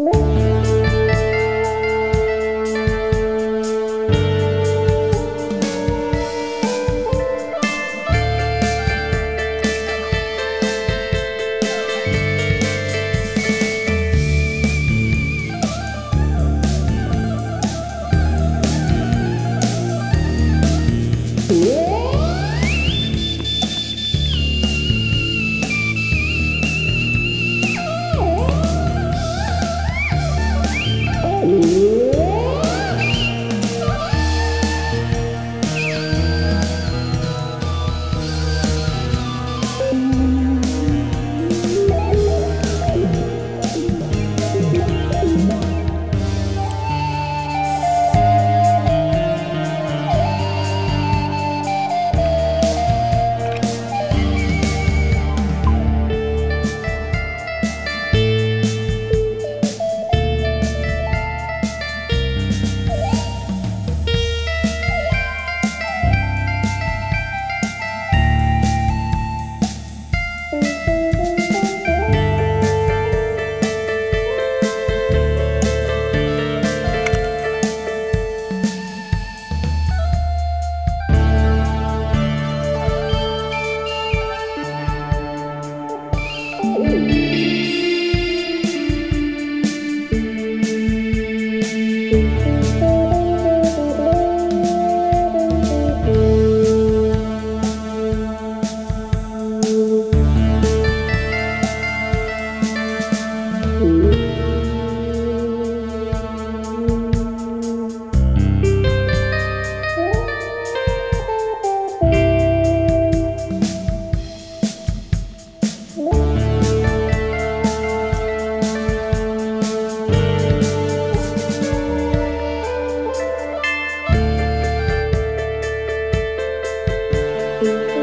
Ooh. Bye.